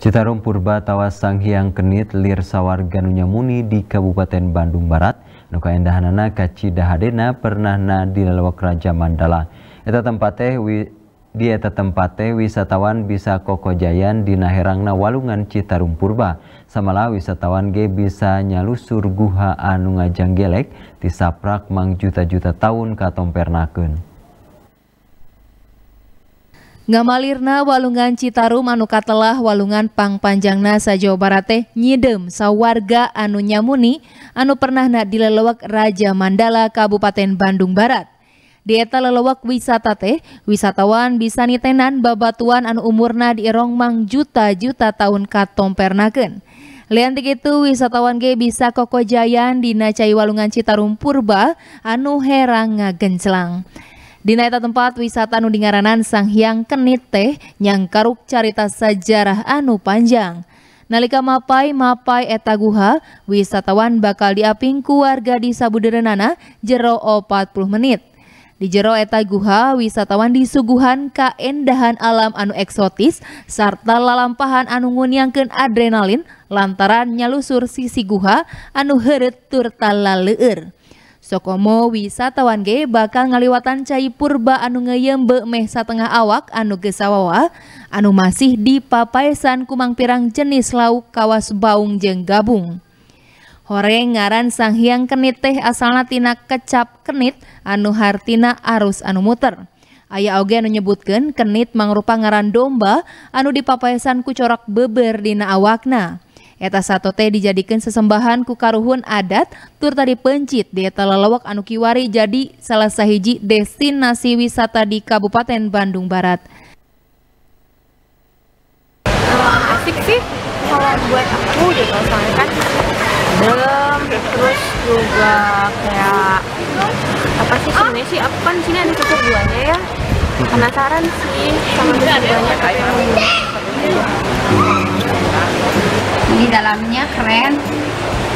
Citarum Purba Tawas Sanghyang Kenit Lir Sawarga Nunyamuni di Kabupaten Bandung Barat nu kaendahanana kacidahadena pernahna dilelewak Raja Mandala. Eta tempat teh di eta tempat teh wisatawan bisa kokojayan di naherangna walungan Citarum Purba. Samala wisatawan ge bisa nyalusur guha anu ngajanggelek disaprak mang juta-juta tahun katompernakeun. Ngamalirna walungan Citarum anu katelah walungan pang panjangna sa Jawa Barat teh nyidem sawarga anu nyamuni anu pernah na dilelewak Raja Mandala Kabupaten Bandung Barat. Di eta lelewak wisata teh wisatawan bisa nitenan babatuan anu umurna diirong mang juta-juta tahun katompernakeun. Liantik itu wisatawan ge bisa kokojayan di cai walungan Citarum Purba anu herang ngagenclang. Di naeta tempat wisata anu dingaranan Sang Hyang Kenit teh nyang karuk carita sejarah anu panjang. Nalika mapai mapai eta guha, wisatawan bakal diaping keluarga di sabuderenana jero 40 menit. Di jero eta guha, wisatawan disuguhan kaendahan alam anu eksotis serta lalampahan anu ngunyangkeun adrenalin lantaran nyalusur sisi guha anu heureut tur talaleueur. Sokomo wisatawan ge bakal ngaliwatan cai purba anu ngeyembe meh satengah awak anu gesawawa anu masih di papaesan kumang pirang jenis lauk kawas baung jeng gabung. Hore ngaran sang hiang kenit teh asalna tina kecap kenit anu hartina arus anu muter. Ayah oge anu nyebutkeun kenit mangrupa ngaran domba anu dipapaesan ku corak beber dina awakna. Eta satu teh dijadikan sesembahan ku karuhun adat tur tadi pencit di eta lalawak anu kiwari jadi salah sahiji destinasi wisata di Kabupaten Bandung Barat. asik sih kalau buat aku gitu soalnya kan adem terus juga kayak apa sih sebenarnya sih? Aku kan sini ada cukup duanya ya. Penasaran sih sama duanya kayak di dalamnya keren.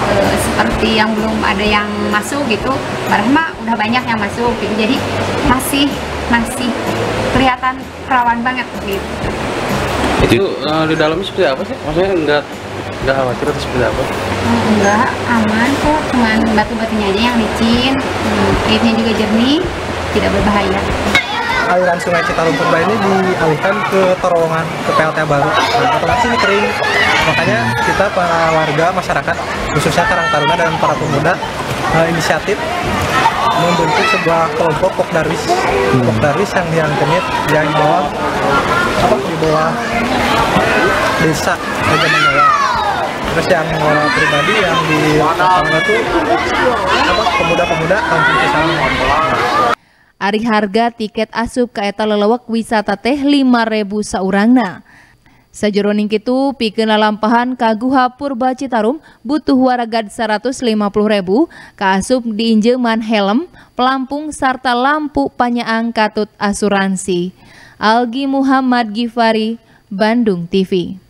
E, seperti yang belum ada yang masuk gitu. Padahal mah udah banyak yang masuk gitu. Jadi masih masih kelihatan perawan banget gitu. Itu uh, di dalamnya seperti apa sih? Maksudnya enggak enggak khawatir atau seperti apa? Enggak aman kok. Cuman batu-batunya aja yang licin hmm, airnya juga jernih tidak berbahaya aliran sungai Citarum Purba ini dialihkan ke terowongan ke PLT baru. Nah, otomatis ini kering. Makanya kita para warga masyarakat khususnya Karang Taruna dan para pemuda uh, inisiatif membentuk sebuah kelompok Pokdarwis hmm. Pokdarwis yang yang kenit yang bawah apa di bawah desa Raja Mandala. Terus yang uh, pribadi yang di Tangga itu apa pemuda-pemuda kampung Cisaung Ari harga tiket asup ke eta lelewek wisata teh 5000 saurangna. Sajeroning kitu pikeun lalampahan ka Guha Purba Citarum butuh waragad 150.000 ka asup diinjeuman helm, pelampung sarta lampu panyaang katut asuransi. Algi Muhammad Gifari, Bandung TV.